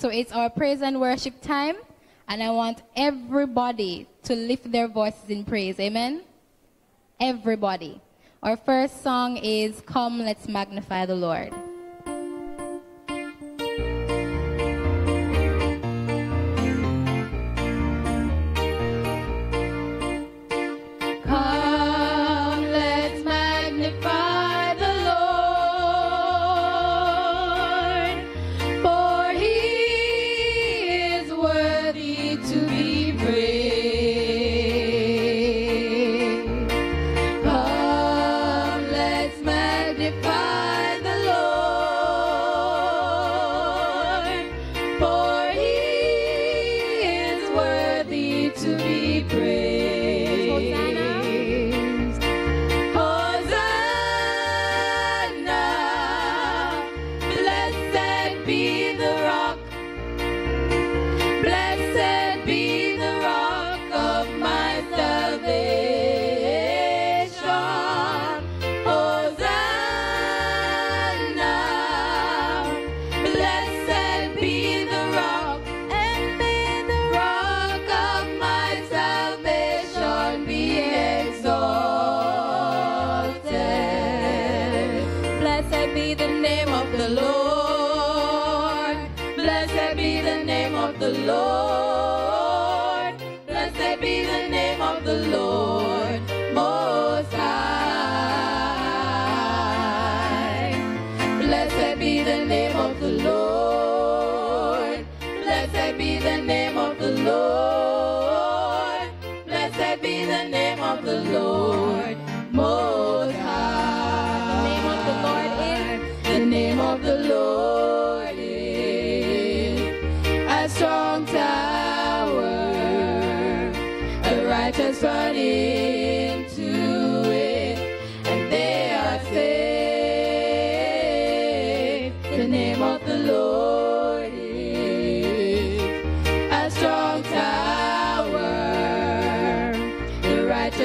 So it's our praise and worship time, and I want everybody to lift their voices in praise. Amen? Everybody. Our first song is Come, Let's Magnify the Lord.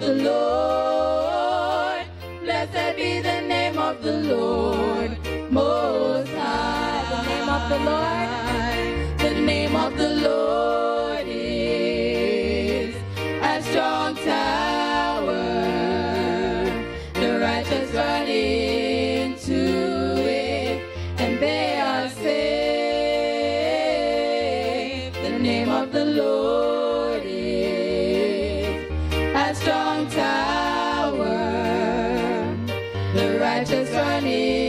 the Lord. Blessed be the name of the Lord. Most high. The name of the Lord. The name of the Lord. life is running.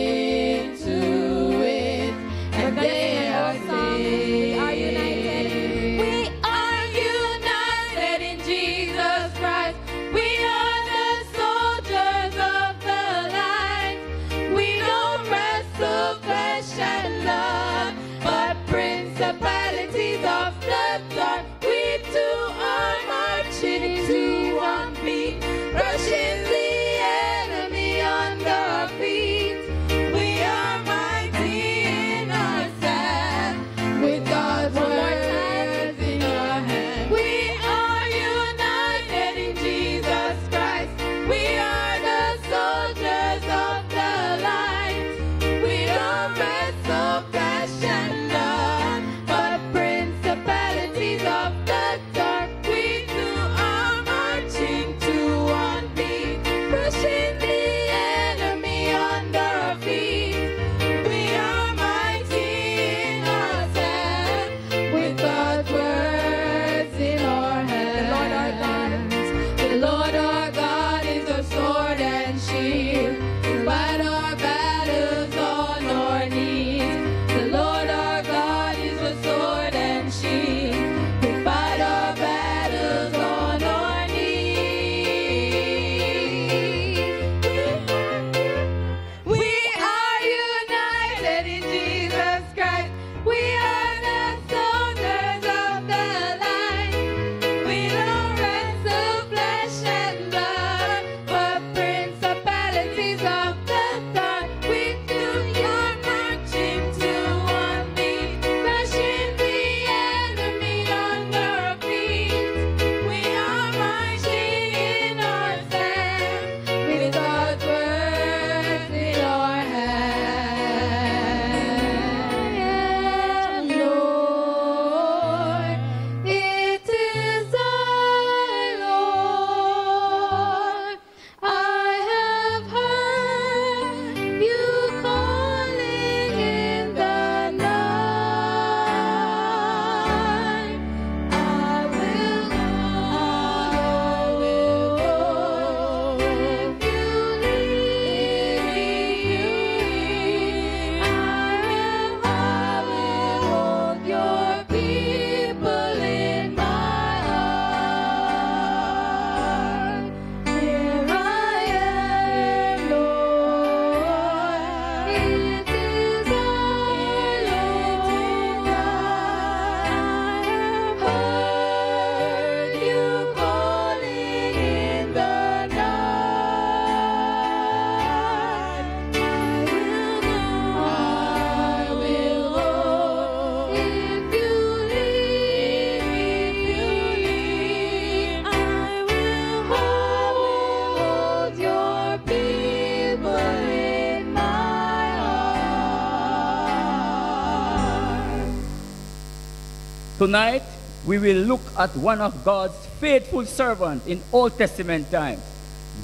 Tonight, we will look at one of God's faithful servants in Old Testament times,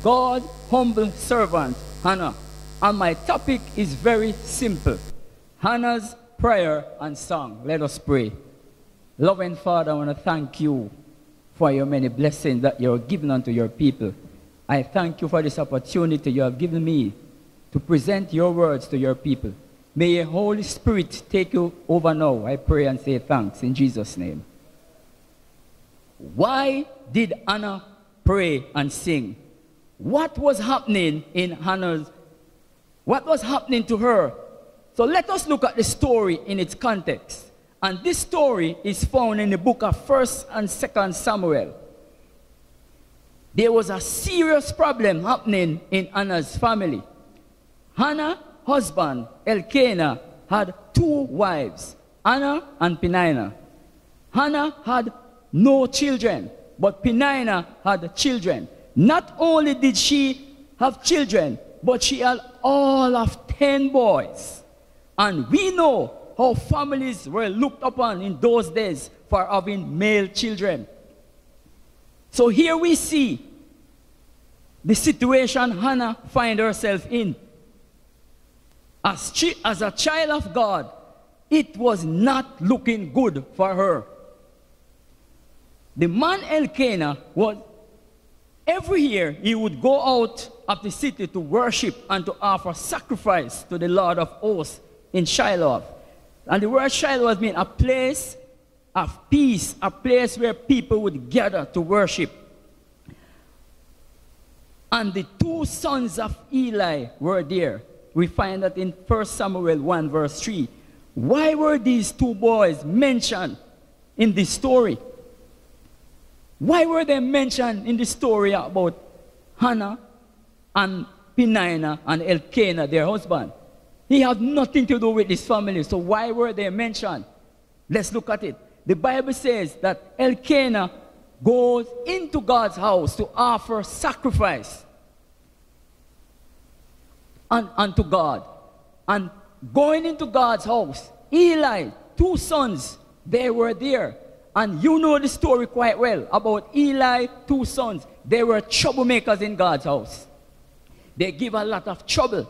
God humble servant, Hannah. And my topic is very simple. Hannah's prayer and song. Let us pray. Loving Father, I want to thank you for your many blessings that you're giving unto your people. I thank you for this opportunity you have given me to present your words to your people. May your Holy Spirit take you over now. I pray and say thanks in Jesus' name. Why did Anna pray and sing? What was happening in Hannah's what was happening to her? So let us look at the story in its context. And this story is found in the book of 1st and 2nd Samuel. There was a serious problem happening in Anna's family. Hannah husband, Elkanah, had two wives, Anna and Peninnah. Hannah had no children, but Peninnah had children. Not only did she have children, but she had all of ten boys. And we know how families were looked upon in those days for having male children. So here we see the situation Hannah find herself in. As, as a child of God, it was not looking good for her. The man Elkanah was, every year he would go out of the city to worship and to offer sacrifice to the Lord of hosts in Shiloh. And the word Shiloh means a place of peace, a place where people would gather to worship. And the two sons of Eli were there we find that in 1 Samuel 1, verse 3. Why were these two boys mentioned in this story? Why were they mentioned in the story about Hannah and Peninnah and Elkanah, their husband? He had nothing to do with this family, so why were they mentioned? Let's look at it. The Bible says that Elkanah goes into God's house to offer sacrifice un, unto God. And going into God's house, Eli, two sons, they were there. And you know the story quite well about Eli, two sons. They were troublemakers in God's house. They give a lot of trouble.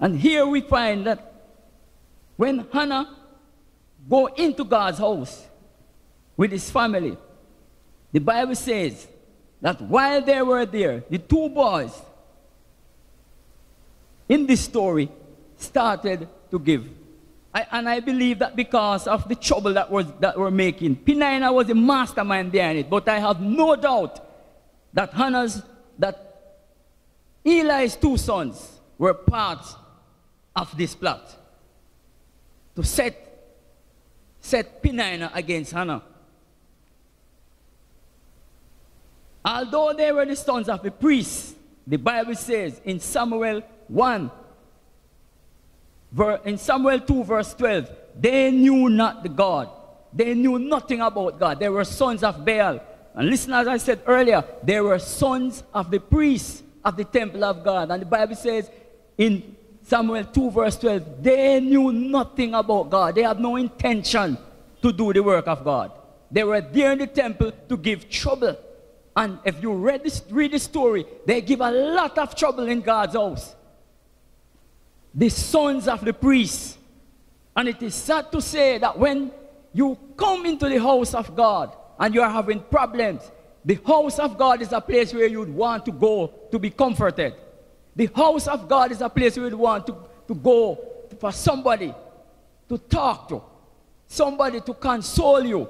And here we find that when Hannah go into God's house with his family, the Bible says that while they were there, the two boys, in this story started to give. I, and I believe that because of the trouble that, was, that we're making, Peninnah was the mastermind behind it. But I have no doubt that Hannah's, that Eli's two sons were part of this plot to set, set Peninnah against Hannah. Although they were the sons of the priests, the Bible says in Samuel 1. In Samuel 2, verse 12, they knew not the God. They knew nothing about God. They were sons of Baal. And listen, as I said earlier, they were sons of the priests of the temple of God. And the Bible says in Samuel 2, verse 12, they knew nothing about God. They had no intention to do the work of God. They were there in the temple to give trouble. And if you read, this, read the story, they give a lot of trouble in God's house the sons of the priests. And it is sad to say that when you come into the house of God and you are having problems, the house of God is a place where you'd want to go to be comforted. The house of God is a place where you'd want to, to go for somebody to talk to, somebody to console you.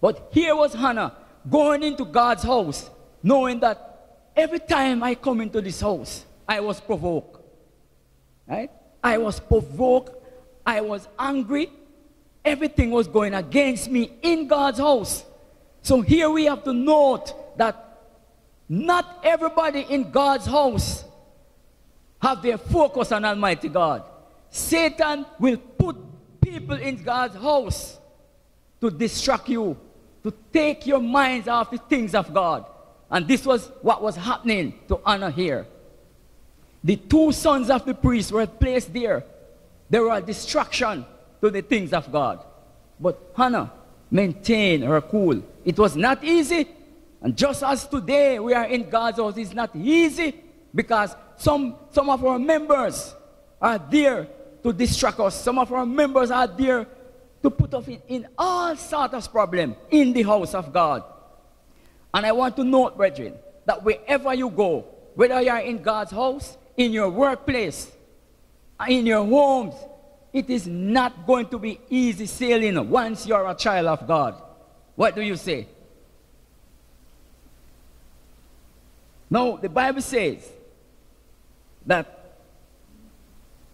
But here was Hannah going into God's house, knowing that every time I come into this house, I was provoked. Right? I was provoked. I was angry. Everything was going against me in God's house. So here we have to note that not everybody in God's house have their focus on Almighty God. Satan will put people in God's house to distract you, to take your minds off the things of God. And this was what was happening to Anna here. The two sons of the priest were placed there. They were a distraction to the things of God. But Hannah maintained her cool. It was not easy. And just as today we are in God's house, it's not easy because some, some of our members are there to distract us. Some of our members are there to put us in, in all sorts of problems in the house of God. And I want to note, brethren, that wherever you go, whether you are in God's house, in your workplace, in your homes, it is not going to be easy sailing once you're a child of God. What do you say? No, the Bible says that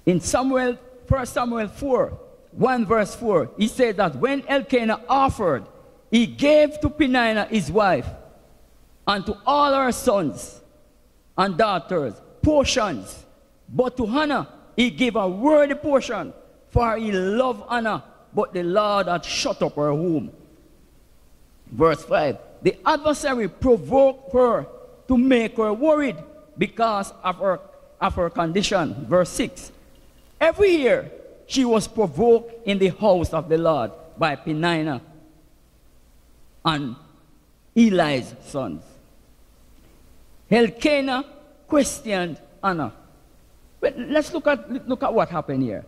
in Samuel, 1 Samuel 4, 1 verse 4, he said that when Elkanah offered, he gave to Peninnah his wife and to all her sons and daughters portions, but to Hannah he gave a worthy portion for he loved Hannah, but the Lord had shut up her womb. Verse 5 The adversary provoked her to make her worried because of her, of her condition. Verse 6 Every year she was provoked in the house of the Lord by Peninnah and Eli's sons. Elkanah questioned Anna. But let's look at, look at what happened here.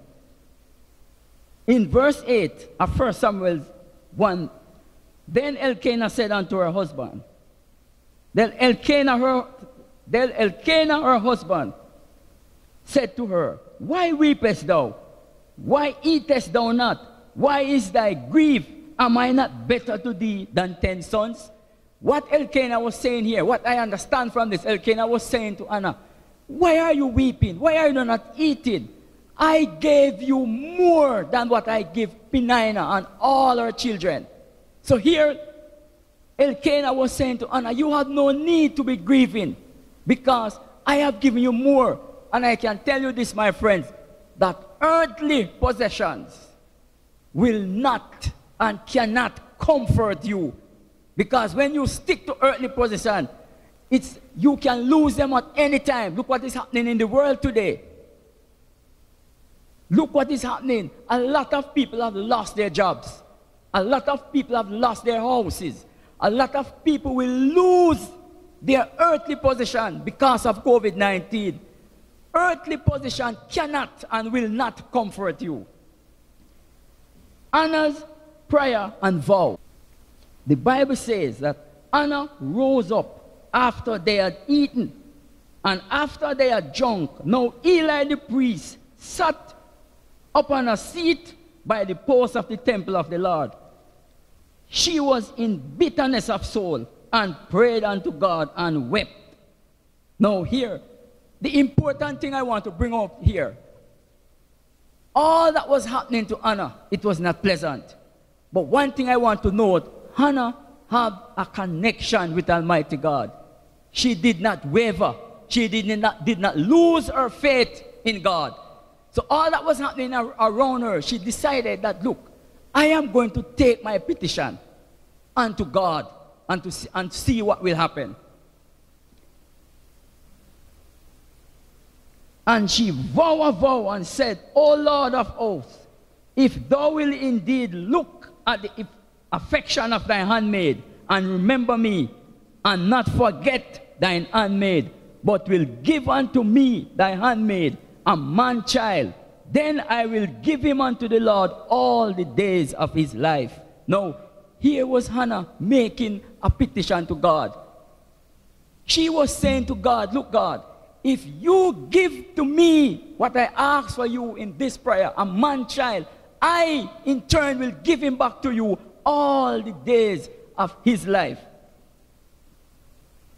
In verse 8 of 1 Samuel 1, then Elkanah said unto her husband, then Elkanah her, then Elkanah her husband said to her, Why weepest thou? Why eatest thou not? Why is thy grief? Am I not better to thee than ten sons? What Elkanah was saying here, what I understand from this, Elkanah was saying to Anna, Why are you weeping? Why are you not eating? I gave you more than what I give Peninnah and all her children. So here, Elkanah was saying to Anna, You have no need to be grieving because I have given you more. And I can tell you this, my friends, that earthly possessions will not and cannot comfort you. Because when you stick to earthly possession, it's, you can lose them at any time. Look what is happening in the world today. Look what is happening. A lot of people have lost their jobs. A lot of people have lost their houses. A lot of people will lose their earthly position because of COVID 19. Earthly position cannot and will not comfort you. Anna's prayer and vow. The Bible says that Anna rose up after they had eaten and after they had drunk. Now Eli the priest sat upon a seat by the post of the temple of the Lord. She was in bitterness of soul and prayed unto God and wept. Now, here, the important thing I want to bring up here all that was happening to Anna, it was not pleasant. But one thing I want to note Hannah had a connection with Almighty God. She did not waver, she did not, did not lose her faith in God. So all that was happening around her, she decided that, look, I am going to take my petition unto God and to see, and see what will happen. And she vowed a vow and said, O Lord of hosts, if thou will indeed look at the affection of thy handmaid and remember me and not forget thine handmaid, but will give unto me thy handmaid a man child, then I will give him unto the Lord all the days of his life. Now, here was Hannah making a petition to God. She was saying to God, Look, God, if you give to me what I ask for you in this prayer, a man child, I in turn will give him back to you all the days of his life.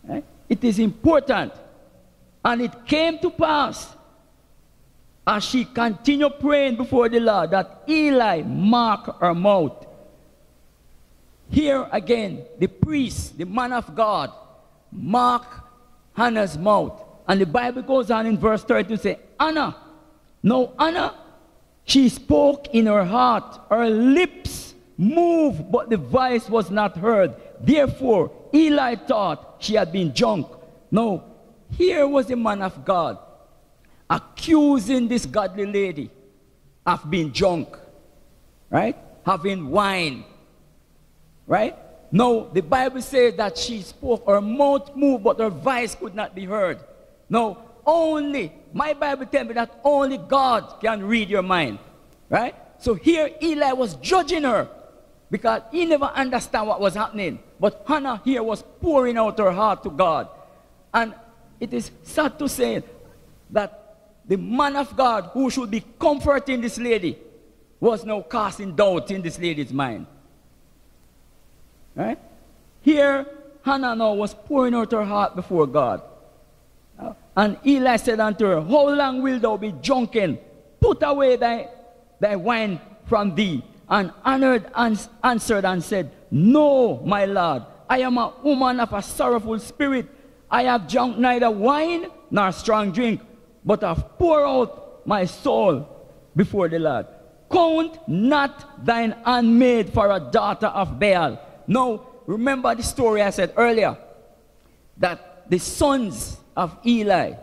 Eh? It is important. And it came to pass as she continued praying before the Lord that Eli marked her mouth. Here again, the priest, the man of God, mark Hannah's mouth. And the Bible goes on in verse 30 to say, Anna, no, Anna, she spoke in her heart, her lips moved, but the voice was not heard. Therefore, Eli thought she had been drunk. No, here was a man of God accusing this godly lady of being drunk. Right? having wine. Right? No, the Bible says that she spoke, her mouth moved, but her voice could not be heard. No, only, my Bible tells me that only God can read your mind. Right? So here Eli was judging her because he never understand what was happening. But Hannah here was pouring out her heart to God. And it is sad to say that the man of God who should be comforting this lady was now casting doubt in this lady's mind. Right? Here, Hannah now was pouring out her heart before God. And Eli said unto her, How long wilt thou be drunken? Put away thy, thy wine from thee. And Anna answered and said, No, my lord, I am a woman of a sorrowful spirit. I have drunk neither wine nor strong drink, but have poured out my soul before the Lord. Count not thine handmaid for a daughter of Baal. Now, remember the story I said earlier that the sons of Eli,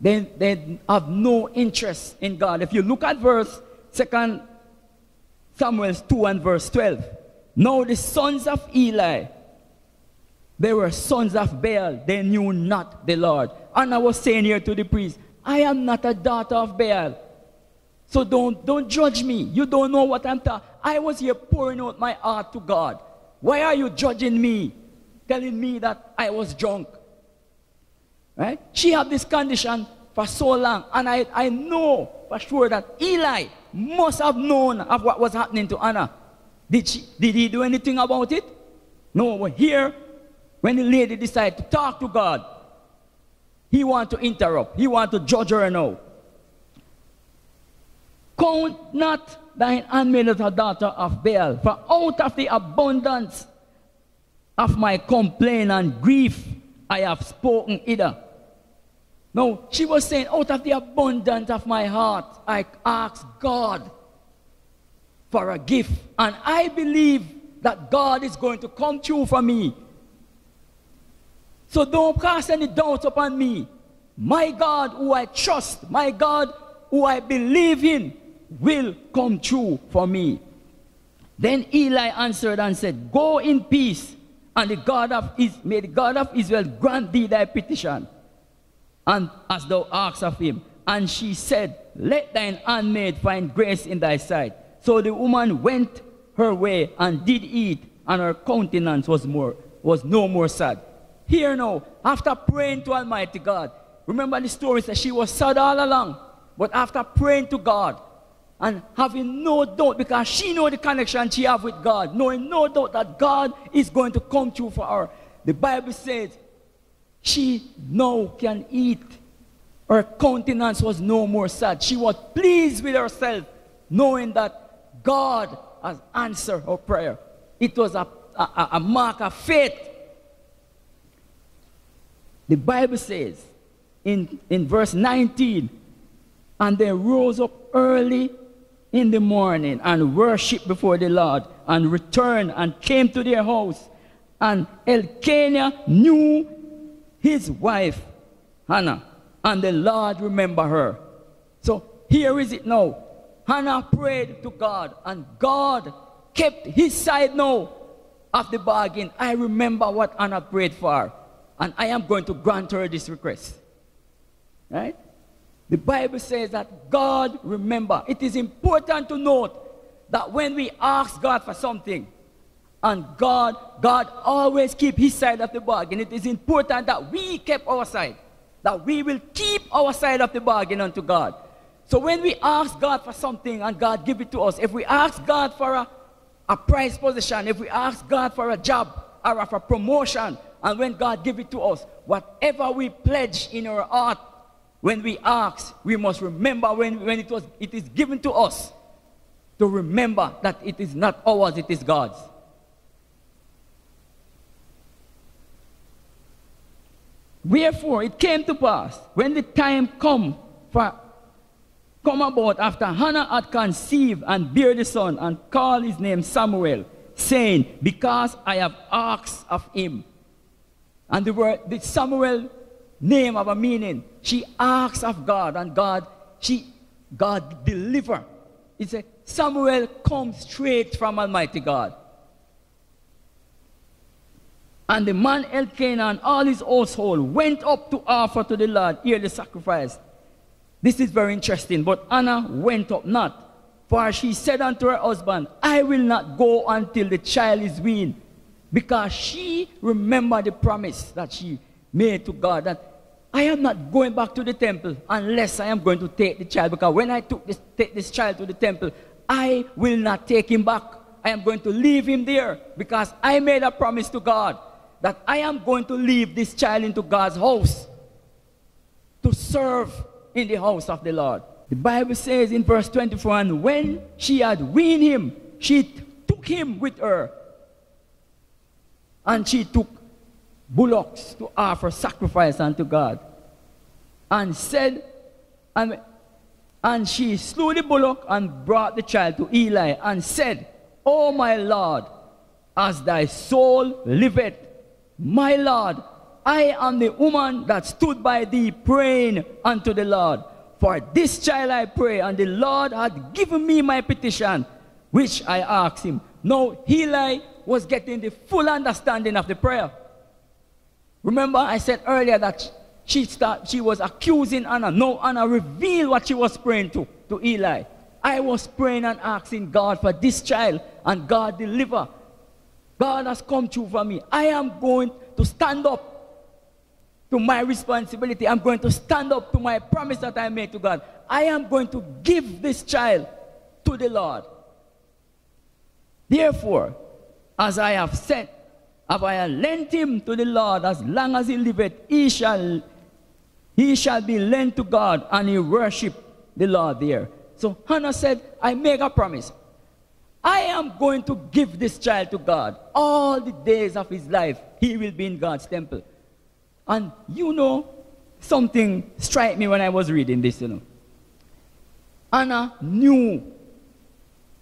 they, they have no interest in God. If you look at verse 2 Samuel 2 and verse 12. Now the sons of Eli, they were sons of Baal. They knew not the Lord. And I was saying here to the priest, I am not a daughter of Baal. So don't, don't judge me. You don't know what I'm talking. I was here pouring out my heart to God. Why are you judging me? Telling me that I was drunk. Right? She had this condition for so long. And I, I know for sure that Eli must have known of what was happening to Anna. Did, she, did he do anything about it? No, here, when the lady decided to talk to God, he want to interrupt. He want to judge her now. Count not thine handmaid as a daughter of Baal, for out of the abundance of my complaint and grief I have spoken either. No, she was saying, out of the abundance of my heart, I ask God for a gift. And I believe that God is going to come true for me. So don't cast any doubts upon me. My God, who I trust, my God, who I believe in, will come true for me. Then Eli answered and said, Go in peace, and the God of Is- may the God of Israel grant thee thy petition and as thou asked of him. And she said, Let thine handmaid find grace in thy sight. So the woman went her way and did eat, and her countenance was more was no more sad. Here now, after praying to Almighty God, remember the story that she was sad all along, but after praying to God and having no doubt because she know the connection she have with God, knowing no doubt that God is going to come true for her. The Bible says she now can eat. Her countenance was no more sad. She was pleased with herself, knowing that God has answered her prayer. It was a, a, a mark of faith. The Bible says in, in verse 19, and they rose up early in the morning and worshiped before the Lord and returned and came to their house. And Elkanah knew his wife, Hannah, and the Lord remember her. So here is it now. Hannah prayed to God, and God kept his side now of the bargain. I remember what Hannah prayed for, and I am going to grant her this request. Right? The Bible says that God remember. It is important to note that when we ask God for something, and God, God always keep his side of the bargain. It is important that we keep our side. That we will keep our side of the bargain unto God. So when we ask God for something and God give it to us, if we ask God for a, a prize position, if we ask God for a job or for promotion, and when God give it to us, whatever we pledge in our heart, when we ask, we must remember when, when it was it is given to us to remember that it is not ours, it is God's. Wherefore it came to pass when the time come for come about after Hannah had conceived and bear the son and call his name Samuel, saying, Because I have asked of him. And the word the Samuel name of a meaning. She asks of God, and God, she God deliver. It's a Samuel comes straight from Almighty God. And the man Elkanah and all his household went up to offer to the Lord yearly sacrifice. This is very interesting. But Anna went up not. For she said unto her husband, I will not go until the child is weaned. Because she remembered the promise that she made to God that I am not going back to the temple unless I am going to take the child. Because when I took this, take this child to the temple, I will not take him back. I am going to leave him there because I made a promise to God that I am going to leave this child into God's house to serve in the house of the Lord. The Bible says in verse 24, and when she had weaned him, she took him with her. And she took bullocks to offer sacrifice unto God. And said, and, and she slew the bullock and brought the child to Eli and said, O my Lord, as thy soul liveth, my Lord, I am the woman that stood by thee praying unto the Lord. For this child I pray, and the Lord had given me my petition, which I asked him. Now, Eli was getting the full understanding of the prayer. Remember, I said earlier that she, start, she was accusing Anna. No, Anna revealed what she was praying to, to Eli. I was praying and asking God for this child, and God deliver. God has come true for me. I am going to stand up to my responsibility. I'm going to stand up to my promise that I made to God. I am going to give this child to the Lord. Therefore, as I have said, have I lent him to the Lord as long as he liveth, he shall, he shall be lent to God and he worship the Lord there. So Hannah said, I make a promise. I am going to give this child to God. All the days of his life, he will be in God's temple. And you know, something struck me when I was reading this, you know. Anna knew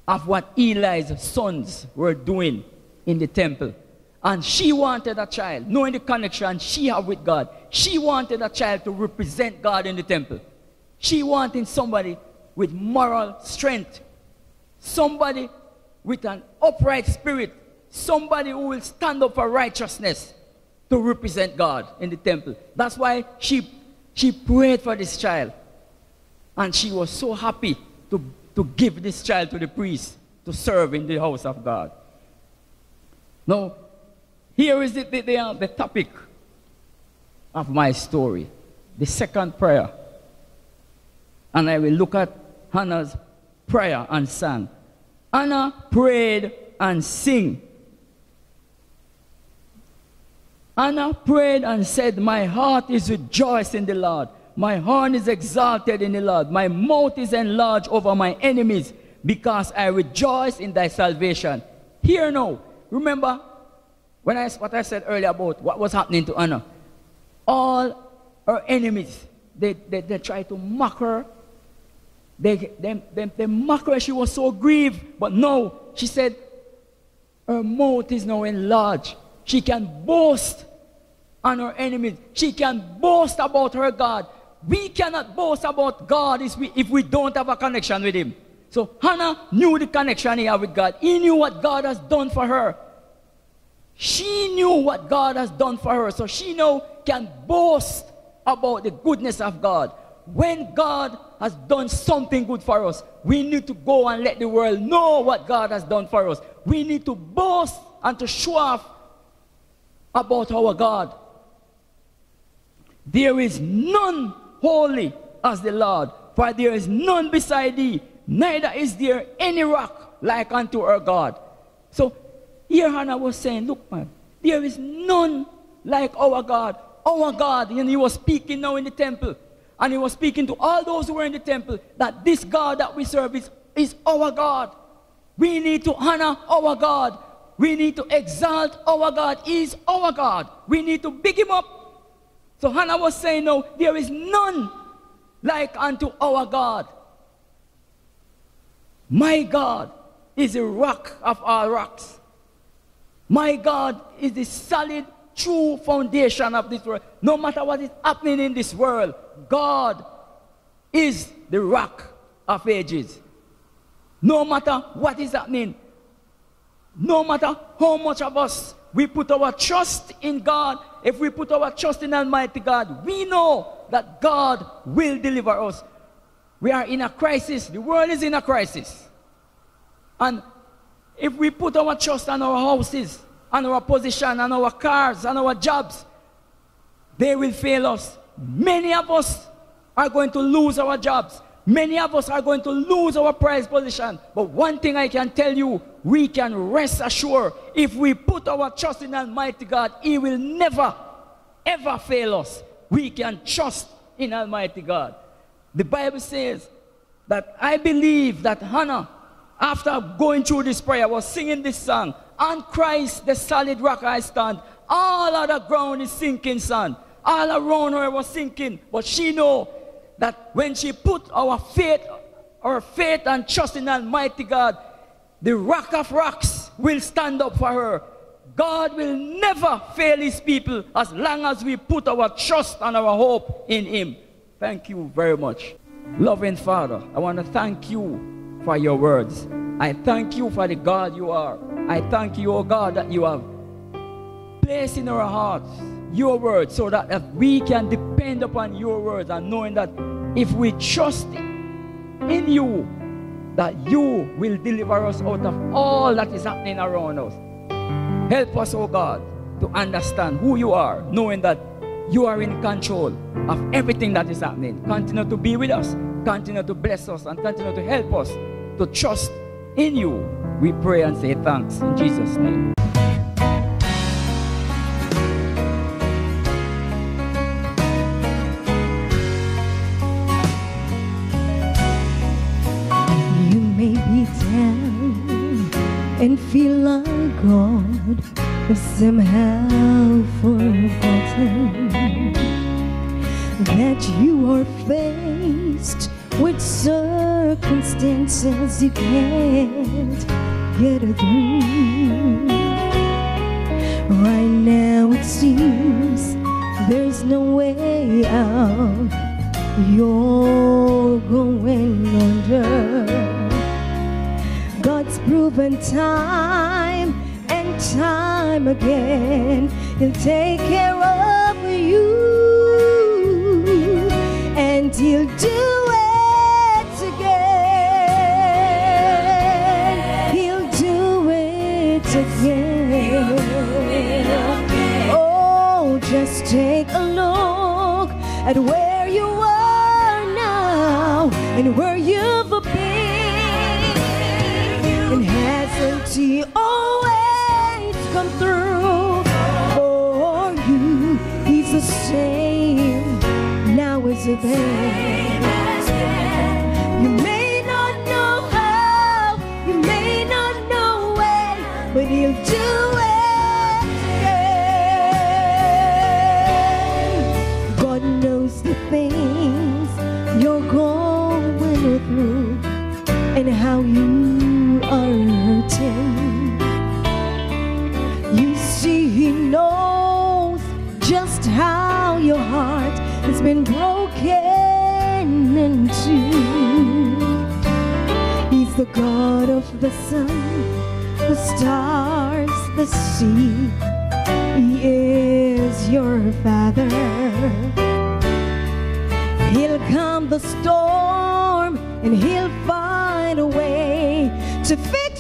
of what Eli's sons were doing in the temple. And she wanted a child, knowing the connection she had with God. She wanted a child to represent God in the temple. She wanted somebody with moral strength, somebody with an upright spirit, somebody who will stand up for righteousness to represent God in the temple. That's why she, she prayed for this child. And she was so happy to, to give this child to the priest to serve in the house of God. Now, here is the, the, the, uh, the topic of my story the second prayer. And I will look at Hannah's prayer and song. Hannah prayed and sing Anna prayed and said, My heart is rejoiced in the Lord. My horn is exalted in the Lord. My mouth is enlarged over my enemies because I rejoice in thy salvation. Here now, remember when I, what I said earlier about what was happening to Anna? All her enemies, they, they, they tried to mock her. They, they, they, they mock her. She was so grieved. But no, she said, her mouth is now enlarged. She can boast on her enemies. She can boast about her God. We cannot boast about God if we, if we don't have a connection with Him. So Hannah knew the connection he had with God. He knew what God has done for her. She knew what God has done for her. So she now can boast about the goodness of God. When God has done something good for us, we need to go and let the world know what God has done for us. We need to boast and to show off about our God. There is none holy as the Lord, for there is none beside thee, neither is there any rock like unto our God. So here Hannah was saying, Look, man, there is none like our God. Our God, and he was speaking now in the temple, and he was speaking to all those who were in the temple that this God that we serve is, is our God. We need to honor our God. We need to exalt our God. He is our God. We need to big him up so Hannah was saying, No, there is none like unto our God. My God is the rock of our rocks. My God is the solid, true foundation of this world. No matter what is happening in this world, God is the rock of ages. No matter what is happening, no matter how much of us we put our trust in God, if we put our trust in Almighty God, we know that God will deliver us. We are in a crisis. The world is in a crisis. And if we put our trust on our houses, on our position, on our cars, on our jobs, they will fail us. Many of us are going to lose our jobs. Many of us are going to lose our prize position. But one thing I can tell you, we can rest assured if we put our trust in Almighty God, He will never, ever fail us. We can trust in Almighty God. The Bible says that I believe that Hannah, after going through this prayer, was singing this song, On Christ, the solid rock I stand. All other ground is sinking, son. All around her was sinking, but she know that when she put our faith, our faith and trust in Almighty God, the rock of rocks will stand up for her. God will never fail his people as long as we put our trust and our hope in him. Thank you very much. Loving Father, I want to thank you for your words. I thank you for the God you are. I thank you, O oh God, that you have placed in our hearts your word so that we can depend upon your words and knowing that if we trust in you, that you will deliver us out of all that is happening around us. Help us, oh God, to understand who you are, knowing that you are in control of everything that is happening. Continue to be with us, continue to bless us, and continue to help us to trust in you. We pray and say thanks in Jesus' name. You may be down and feel like God was somehow forgotten. That you are faced with circumstances you can't get through. Right now it seems there's no way out. You're going under God's proven time and time again. He'll take care of you and He'll do at where you are now and where you've been And hasn't he always come through for you. He's the same now as then. You may not know how, you may not know when, but he'll how you are hurting. You see, He knows just how your heart has been broken into. He's the God of the sun, the stars, the sea. He is your Father. He'll calm the storm and he'll find a way to fix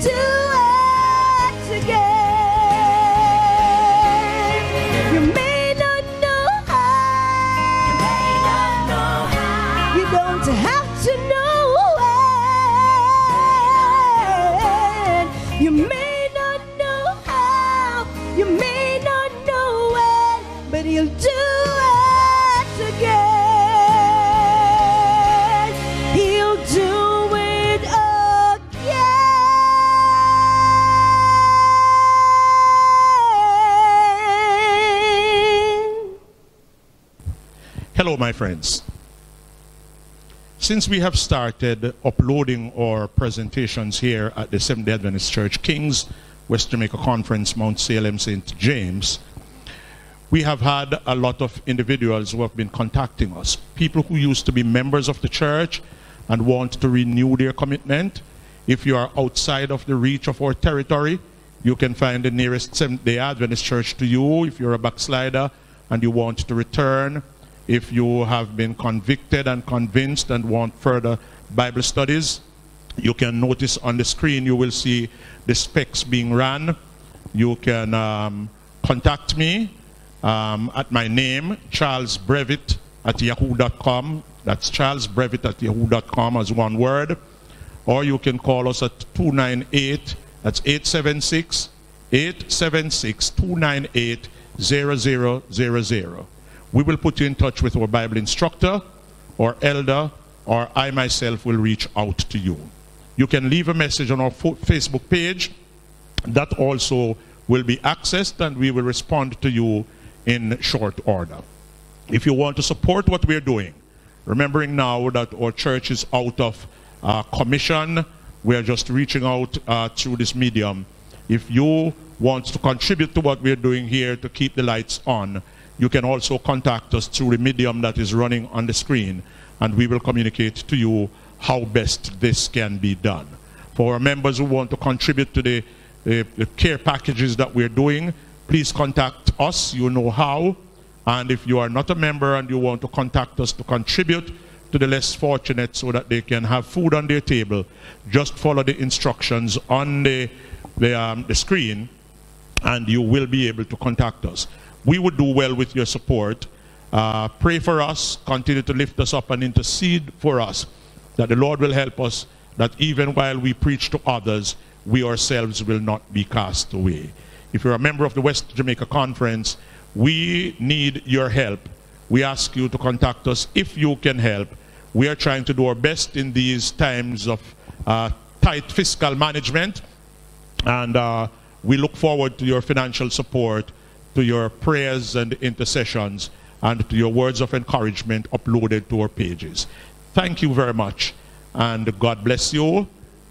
do it again. My friends. Since we have started uploading our presentations here at the Seventh day Adventist Church Kings, West Jamaica Conference, Mount Salem, St. James, we have had a lot of individuals who have been contacting us. People who used to be members of the church and want to renew their commitment. If you are outside of the reach of our territory, you can find the nearest Seventh day Adventist church to you. If you're a backslider and you want to return, if you have been convicted and convinced and want further Bible studies, you can notice on the screen you will see the specs being ran. You can um, contact me um, at my name, Charles Brevitt at yahoo.com. That's Charles Brevitt at yahoo.com as one word. Or you can call us at 298, that's 876 876 298 0000. We will put you in touch with our Bible instructor or elder, or I myself will reach out to you. You can leave a message on our Facebook page. That also will be accessed and we will respond to you in short order. If you want to support what we're doing, remembering now that our church is out of uh, commission, we're just reaching out uh, through this medium. If you want to contribute to what we're doing here to keep the lights on, you can also contact us through the medium that is running on the screen, and we will communicate to you how best this can be done. For our members who want to contribute to the, uh, the care packages that we're doing, please contact us. You know how. And if you are not a member and you want to contact us to contribute to the less fortunate so that they can have food on their table, just follow the instructions on the, the, um, the screen and you will be able to contact us. We would do well with your support. Uh, pray for us, continue to lift us up and intercede for us, that the Lord will help us, that even while we preach to others, we ourselves will not be cast away. If you're a member of the West Jamaica Conference, we need your help. We ask you to contact us if you can help. We are trying to do our best in these times of uh, tight fiscal management, and uh, we look forward to your financial support, to your prayers and intercessions, and to your words of encouragement uploaded to our pages. Thank you very much, and God bless you.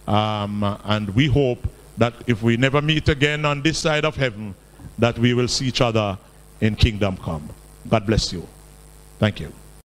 Um, and we hope that if we never meet again on this side of heaven, that we will see each other in kingdom come. God bless you. Thank you.